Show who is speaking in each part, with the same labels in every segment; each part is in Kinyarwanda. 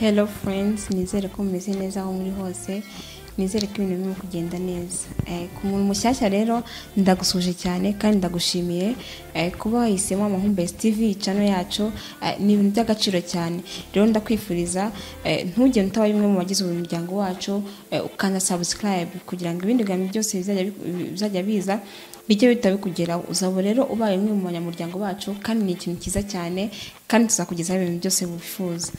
Speaker 1: hello friends. Nizere ko mumeze neza aho muri hose. Nizere ko ibintu birimo kugenda neza. Eh, ku muntu mushyashya rero ndagusuje cyane kandi ndagushimiye. Eh, kuba wahisemo amahumbezi tv channel yacu eh, ni ibintu by'agaciro cyane. Rero ndakwifuriza ntugende utabaye umwe mu bagize uyu muryango wacu ukanda subscribe kugira ngo ibindi biganiro byose bizajya bi- bizajya biza bijye bihita bikugeraho uzaba rero ubaye umwe mu banyamuryango bacu kandi ni ikintu cyiza cyane kandi tuzakugezaho ibintu byose wifuza.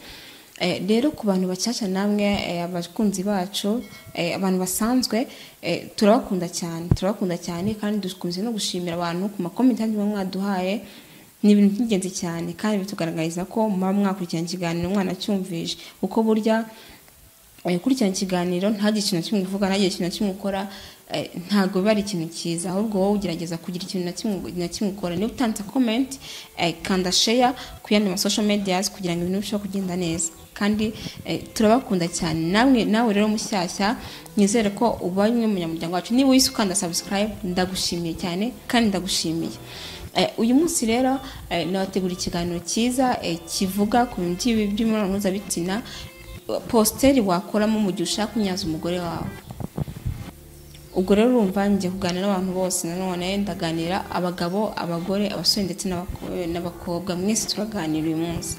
Speaker 1: Rero ku bantu bashyashya namwe eh, abakunzi bacu eh, abantu basanzwe eh, turabakunda cyane turabakunda cyane kandi dukunze no gushimira abantu ku makomenti muba mwaduhaye ni ibintu by'ingenzi cyane kandi bitugaragariza ko muba mwakurikirana ikiganiro mwanacyumvije kuko burya eh, gukurikirana ikiganiro ntagire ikintu na kimwe uvuga ntagire ikintu na kimwe ukora eh, ntabwo biba ari ikintu cyiza ahubwo wowe ugerageza kugira ikintu na kimwe ukora. Niba utanze comment eh, kanda share ku yandi ma social medias kugira ngo ibintu birusheho kugenda neza. Kandi turabakunda cyane. Namwe nawe rero mushyashya nizere ko ubaye umwe mu munyamuryango wacu. Niba wise ukanda subscribe ndagushimiye cyane kandi ndagushimiye. Uyu munsi rero nabategura ikiganiro cyiza kivuga ku bintu by'imibonano mpuzabitsina positeri wakoramo mu gihe ushaka kunyaza umugore wawe. Ubwo rero urumva ngiye kuganira n'abantu bose nanone ndaganira abagabo abagore abasore ndetse n'abako- n'abakobwa mwese turaganira uyu munsi.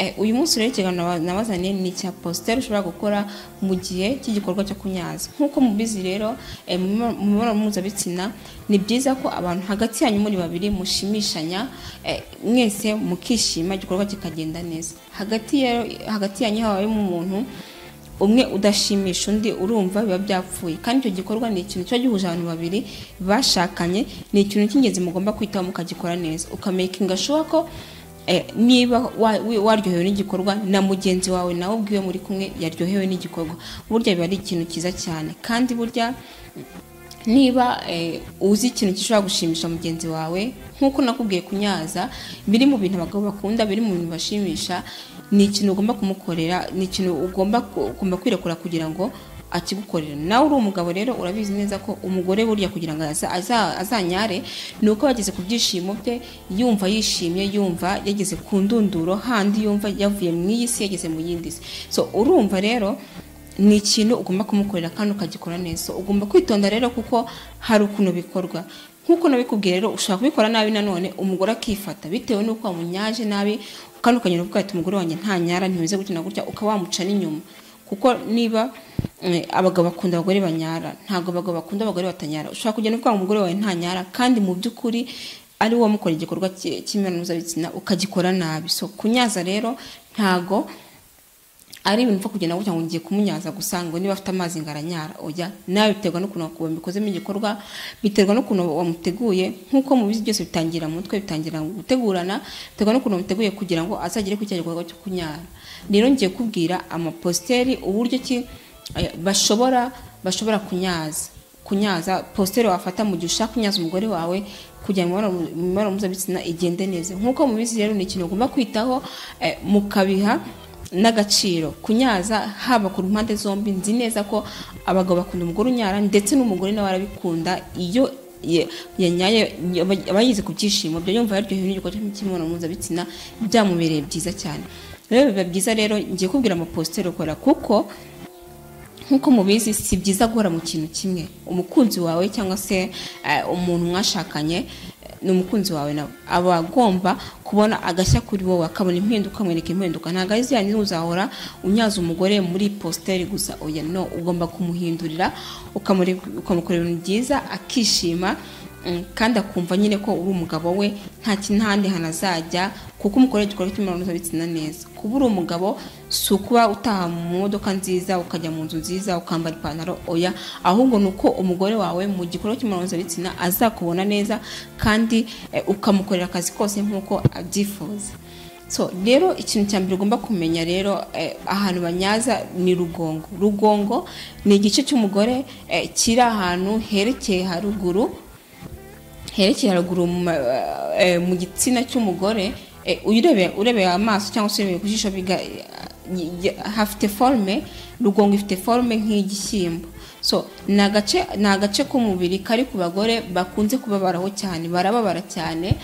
Speaker 1: Eh, uyu munsi rero ikiganiro naba- nabazaniye ni icya positeri ushobora gukora mu gihe cy'igikorwa cyo kunyaza. Nk'uko mubizi rero eh, mu mibonano- mpuzabitsina ni byiza ko abantu hagati yanyu muri babiri mushimishanya eh, mwese mukishima igikorwa kikagenda neza. Hagati yanyu habayemo umuntu umwe udashimisha undi urumva biba byapfuye. Kandi icyo gikorwa ni ikintu kiba gihuje abantu babiri bashakanye ni ikintu cy'ingenzi mugomba kwitaho mukagikora neza. Ukamakinga sure ko eh, niba waryohewe n'igikorwa na mugenzi wawe nawe ubwiwe muri kumwe yaryohewe n'igikorwa. Burya biba ari ikintu cyiza cyane. Kandi burya niba eh, uzi ikintu gishobora gushimisha mugenzi wawe nk'uko nakubwiye kunyaza biri mu bintu abagabo bakunda biri mu bintu bashimisha ni ikintu ugomba kumukorera ni ikintu ugomba ku- ugomba kwirekura kugira ngo akigukorera nawe uri umugabo rero urabizi neza ko umugore burya kugira ngo aza- aza- azanyare ni uko yageze ku byishimo bye yumva yishimye yumva yageze ku ndunduro handi yumva yavuye mu iyi si yageze mu yindi si. So urumva rero ni ikintu ugomba kumukorera kandi ukagikora neza. Ugomba kwitonda rero kuko hari ukuntu bikorwa. Nk'uko nabikubwiye rero ushobora kubikora nabi nanone umugore akifata. Bitewe n'uko wamunyaje nabi kandi ukagenda uvuga ati umugore wanjye nta nyara gutya na gutya ukaba wamuca n'inyuma kuko niba eh, abagabo bakunda abagore banyara ntabwo abagabo bakunda abagore batanyara. Ushobora kugenda uvuga ngo umugore wawe nta nyara kandi mu by'ukuri ari wowe mukora igikorwa cy- cy'imibonano mpuzabitsina ukagikora nabi. So kunyaza rero ntago ari ibintu upfa kugenda ngo ngiye kumunyaza gusa ngo niba afite amazi ngo aranyara oya nawe biterwa n'ukuntu wabikozemo igikorwa biterwa n'ukuntu wamuteguye nk'uko mubizi byose bitangira mu mutwe bitangira gutegurana biterwa n'ukuntu wamuteguye kugira ngo azagere ku cya gikorwa cyo kunyara. Rero ngiye kubwira amapositeri uburyo ki eh, bashobora bashobora kunyaza kunyaza positeri wafata mu gihe ushaka kunyaza umugore wawe kugira ngo imibonano mpuzabitsina igende neza. Nk'uko mubizi rero ni ikintu ugomba kwitaho eh, mukabiha n'agaciro. Kunyaza haba ku mpande zombi nzi neza ko abagabo bakunda umugore unyara ndetse n'umugore nawe arabikunda. Iyo ye- yanyaye aba aba yize ku byishimo byo yumva yaryohewe n'igikorwa cy'imibonano mpuzabitsina byamubereye byiza cyane. Rero biba byiza rero ngiye kubwira amapositeri ukora kuko nk'uko mubizi si byiza guhora mu kintu kimwe. Umukunzi wawe cyangwa se eh, umuntu mwashakanye ni umukunzi wawe nawe aba agomba kubona agashya kuri wowe akabona impinduka amwereka impinduka. Ntabwo ari ziriya uzahora unyaza umugore muri positeri gusa. Oya no ugomba kumuhindurira ukamukorera ibintu byiza akishima kandi akumva nyine ko uri umugabo we nta kintu hantu azajya kuko umukorera igikorwa cy'imibonano mpuzabitsina neza. Kuba uri umugabo si ukuba utaha mu modoka nziza ukajya mu nzu nziza ukambara ipantaro oya. Ahubwo ni uko umugore wawe mu gikorwa cy'imibonano mpuzabitsina azakubona neza kandi eh, ukamukorera akazi kose nk'uko abyifuza. So rero ikintu cya mbere ugomba kumenya rero eh, ahantu banyaza ni rugongo. Rugongo ni igice cy'umugore eh, kiri ahantu herekeye haruguru herekeye haruguru mu eh, mu gitsina cy'umugore eh, urebeye amaso cyangwa se urebeye ku jisho hafite forume rugongo ifite forume nk'igishyimbo. So ni agace ni agace k'umubiri kari ku bagore bakunze kubabaraho cyane barababara cyane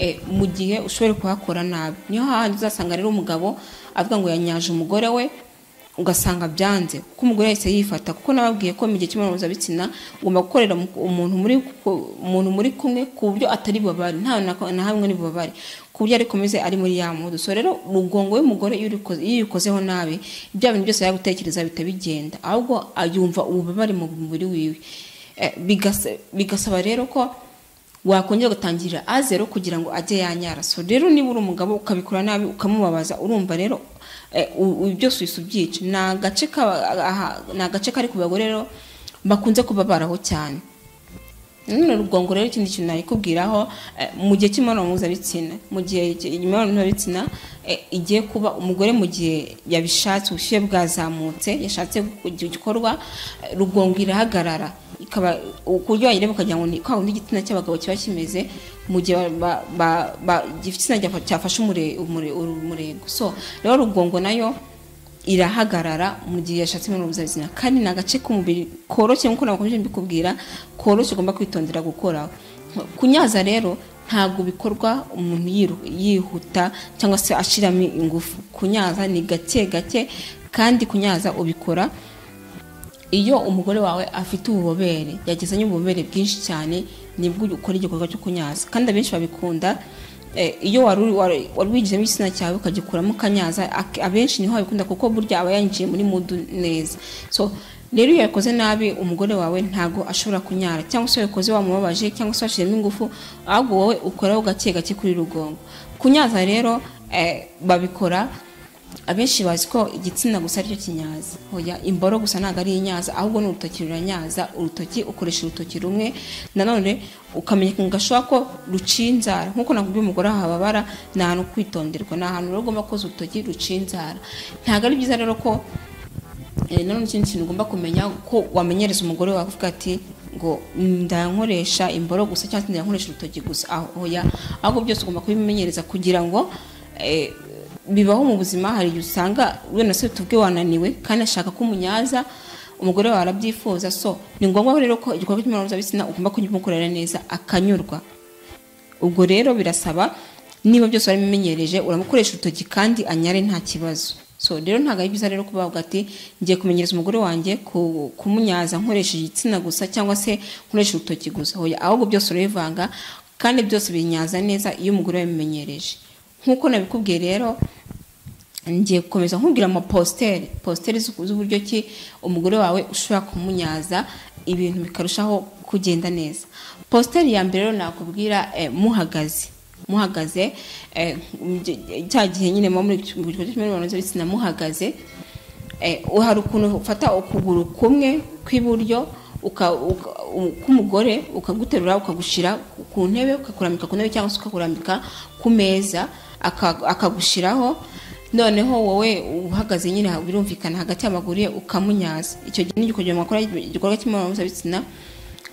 Speaker 1: eh, mu gihe ushobora kuhakora nabi. Niyo hahandi uzasanga rero umugabo avuga ngo yanyaje umugore we ugasanga byanze. Kuko umugore yahise yifata kuko nababwiye ko mu gihe cy'imibonano mpuzabitsina ugomba gukorera mu- umuntu muri kumwe ku buryo atari bubabare. Nta na hamwe ni bubabare. Ku buryo ari komeze ari muri ya mudu so rero umugongo w'umugore iyo uyikozeho nabi bya bintu byose yagutekereza bihita bigenda. Ahubwo yumva ububabare mu mubiri wiwe. Eh, bigasa- bigasaba rero ko wakongera ugatangirira a zero kugira ngo ajye yanyara. So rero niba uri umugabo ukabikora nabi ukamubabaza urumva rero eh, byose uhise ubyica. Ni agace kari ku bagore rero bakunze kubabaraho cyane. None rugongo rero ikindi kintu nayikubwiraho eh, mu gihe cy'imibonano mpuzabitsina mu gihe imibonano mpuzabitsina eh, igiye kuba umugore mu gihe yabishatse ubushyuhe bwazamutse yashatse igikorwa eh, rugongo irahagarara. Ikaba ku buryo wayireba ukagira ngo ni kwa kundi igitsina cy'abagabo kiba kimeze mu gihe igitsina cyafa- cyafashe umure- umure- umurego so rero rugongo na yo irahagarara mu gihe yashatse imibonano mpuzabitsina kandi ni agace k'umubiri koroshye nk'uko nabakomeje mbikubwira koroshye ugomba kwitondera gukoraho. Kunyaza rero ntabwo bikorwa umuntu yihuta cyangwa se ashiramo ingufu. Kunyaza ni gake gake kandi kunyaza ubikora iyo umugore wawe afite ububobere. Yagezanye ububobere bwinshi cyane ni bwo ukora igikorwa cyo kunyaza. Kandi abenshi babikunda iyo wari wigizemo igitsina cyawe ukagikuramo ukanyaza abenshi ni ho babikunda kuko burya aba yinjiye muri mudu neza. So rero iyo yakoze nabi umugore wawe ntago ashobora kunyara. Cyangwa se yakoze wamubabaje cyangwa se washizemo ingufu ahubwo wowe ukoraho gake gake kuri rugongo. Kunyaza rero eh, babikora abenshi bazi ko igitsina gusa ari cyo kinyaza. Hoya imboro gusa ntabwo ari inyaza ahubwo ni urutoki ruranyaza. Urutoki ukoresha urutoki rumwe. Nanone ukamenya ku gashoboka ko ruciye inzara. Nk'uko nakubwiye umugore ahababara ni ahantu kwitonderwa. Ni ahantu rero ugomba koza urutoki ruciye inzara. Ntabwo ari byiza rero ko eh, nanone ikindi kintu ugomba kumenya ko wamenyereza umugore wawe uvuga ati ngo ndankoresha imboro gusa cyangwa se ndankoresha urutoki gusa. Aho hoya ahubwo byose ugomba kubimenyereza kugira ngo eh, bibaho mu buzima hari igihe usanga wenda se tubwe wananiwe kandi ashaka ko umunyaza umugore wawe arabyifuza. So ni ngombwa rero ko igikorwa cy'imibonano ugomba kugimukorera neza akanyurwa. Ubwo rero birasaba niba byose warabimenyereje uramukoresha urutoki kandi anyare nta kibazo. So rero ntabwo ari byiza rero kuba wavuga ati ngiye kumenyereza umugore wanjye ku- kumunyaza nkoresheje igitsina gusa cyangwa se nkoresha urutoki gusa. Ahubwo byose urabivanga kandi byose binyaza neza iyo umugore yabimenyereje. Nk'uko nabikubwiye rero ngiye gukomeza nkubwira amapositeri positeri z'uburyo ki umugore wawe ushobora kumunyaza ibintu bikarushaho kugenda neza. Positeri ya mbere rero nakubwira eh, muhagaze muhagaze eh, cya gihe nyine muri mu gikorwa cy'imibonano mpuzabitsina muhagaze eh, hari ukuntu ufata ukuguru kumwe kw'iburyo k'umugore ukaguterura ukagushyira ku ntebe ukakurambika ku ntebe cyangwa se ukakurambika ku meza akagushyiraho noneho wowe uhagaze nyine birumvikana hagati y'amaguru ye ukamunyaza. Icyo gihe ni igikorwa mwakora igikorwa cy'imibonano mpuzabitsina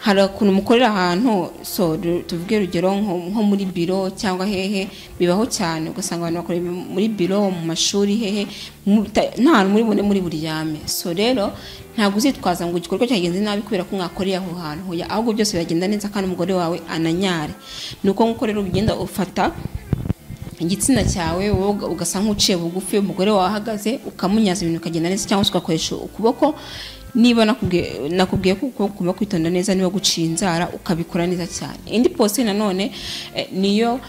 Speaker 1: hari ukuntu mukorera ahantu so tuvuge urugero nko muri biro cyangwa hehe bibaho cyane ugasanga abantu bakora muri biro mu mashuri hehe nta hantu muri bune muri buryame so rero ntabwo uzitwaza ngo igikorwa cyagenze nabi kubera ko mwakoreye aho hantu ahubwo byose biragenda neza kandi umugore wawe ananyare. Ni uko nguko rero ugenda ufata igitsina cyawe wowe uga- ugasa nk'uciye bugufi umugore wawe ahagaze ukamunyaza ibintu bikagenda neza cyangwa se ugakoresha ukuboko niba nakubwiye ko ukuboko ugomba kwitonda neza niba guciye inzara ukabikora neza cyane. Indi posite nanone eh, niyo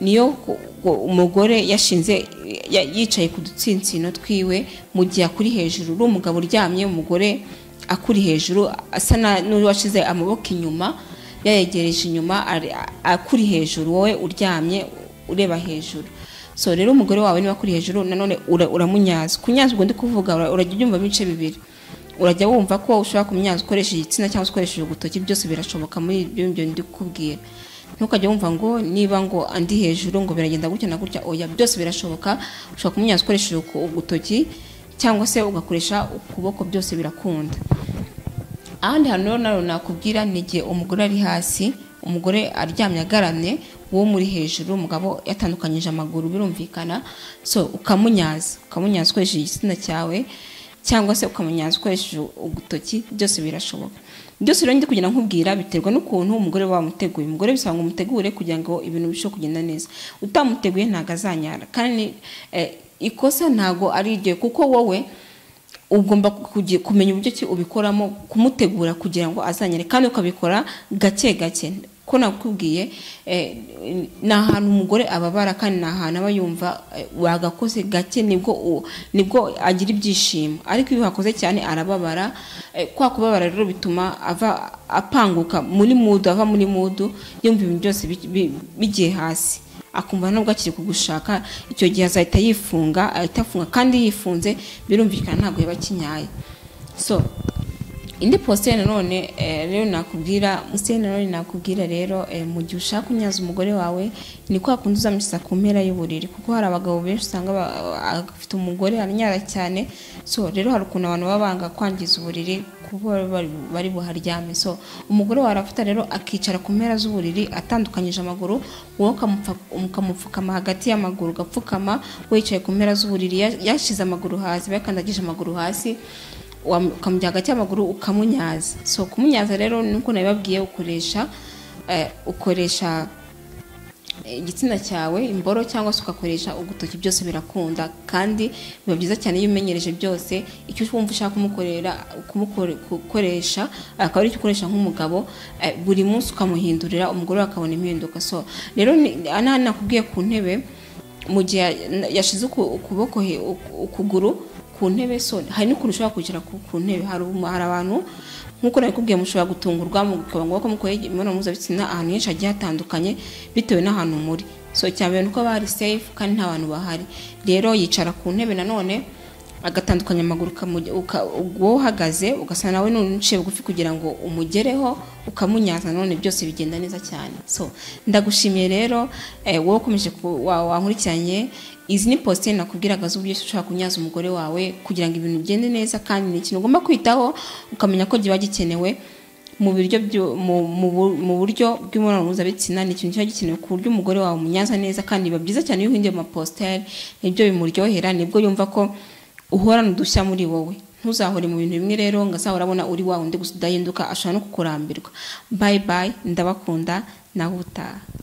Speaker 1: niyo umugore yashinze ya- yicaye ku dutsinsino twiwe mu gihe akuri hejuru uri umugabo uryamye umugore akuri hejuru asa n'uwashize amaboko inyuma yayegereje inyuma akuri hejuru wowe uryamye ureba hejuru. So rero umugore wawe niba akuri hejuru nanone ura- uramunyaza kunyaza ubwo ndi kuvuga ura- urajya ubyumva ibice bibiri. Urajya wumva ko ushobora kumunyaza ukoresheje igitsina cyangwa ukoresheje ugutoki byose birashoboka. Muri ibyo ngibyo ndi kukubwira. Ntukajya wumva ngo niba ngo andi hejuru ngo biragenda gutya na gutya oya byose birashoboka. Ushobora kumunyaza ukoresheje ugutoki cyangwa se ugakoresha ukuboko byose birakunda. Ahandi hantu rero nakubwira ni igihe umugore ari hasi umugore aryamye agaramye wowe muri hejuru umugabo yatandukanyije amaguru birumvikana so ukamunyaza ukamunyaza ukoresheje igitsina cyawe cyangwa se ukamunyaza ukoresheje ugutoki byose birashoboka. Byose rero ndi kugira nkubwira biterwa n'ukuntu umugore wamuteguye umugore bisaba ngo umutegure kugira ngo ibintu birusheho kugenda neza. Utamuteguye ntabwo azanyara. Kandi ikosa ntabwo ari igihe kuko wowe ugomba kumenya uburyo ki ubikoramo kumutegura kugira ngo azanyare. Kandi ukabikora gake gake. Ko nakubwiye ni ahantu umugore ababara kandi ni ahantu aba yumva wagakoze gake ni bwo ni bwo agira ibyishimo. Ariko iyo uhakoze cyane arababara kwa kubabara rero bituma ava apanguka muri mudu ava muri mudu yumva ibintu byose bigiye hasi. Akumva nubwo akiri kugushaka icyo gihe azahita yifunga ahita afunga kandi yifunze birumvikana ntabwo yaba akinyaye. So indi posite nanone rero nakubwira musiteri nanone nakubwira rero mu gihe ushaka kunyaza umugore wawe ni kwa kundi uzamushyiza ku mpera y'uburiri. Kuko hari abagabo benshi usanga bafite umugore aranyara cyane. So rero hari ukuntu abantu baba banga kwangiza uburiri kuko bari buharyame. So umugore wawe arafata rero akicara ku mpera z'uburiri atandukanyije amaguru wowe ukamupfukama hagati y'amaguru ugapfukama wicaye ku mpera z'uburiri yashyize amaguru hasi yakandagije amaguru hasi. Ukamujya hagati y'amaguru ukamunyaza. So kumunyaza rero nuko nabibabwiye ukoresha ukoresha igitsina cyawe imboro cyangwa se ugakoresha ugutoki byose birakunda. Kandi biba byiza cyane iyo umenyereje byose icyo wumva ushaka kumukorera kumukoresha akaba ari cyo ukoresha nk'umugabo buri munsi ukamuhindurira umugore akabona impinduka. So rero nakubwiye ku ntebe mu gihe yashyize ukuboko ukuguru ku ntebe so hari n'ukuntu ushobora kwicara ku ntebe. Hari abantu nk'uko nabikubwiye mushobora gutungurwa mukaba ngombwa ko mukoreye imibonano mpuzabitsina ahantu henshi hagiye hatandukanye bitewe n'ahantu muri. So cyane nuko bari safe kandi nta bantu bahari. Rero yicara ku ntebe nanone agatandukanya amaguru wowe uhagaze ugasa nawe n'uciye bugufi kugira ngo umugereho ukamunyaza none byose bigenda neza cyane. So ndagushimiye rero wowe ukomeje wankurikiranye izi ni posite nakubwiraga z'uburyo ushobora kunyaza umugore wawe kugira ngo ibintu bigende neza kandi ni ikintu ugomba kwitaho ukamenya ko kiba gikenewe mu buryo bw'imibonano mpuzabitsina. Ni ikintu kiba gikenewe ku buryo umugore wawe umunyaza neza kandi biba byiza cyane iyo uhinduye amapositeri ni byo bimuryohera ni bwo yumva ko uhorana udushya muri wowe. Ntuzahore mu bintu bimwe rero ngo azahora abona uri wawe undi gusa udahinduka ashobora no kukurambirwa. Bayi bayi ndabakunda nawe utaha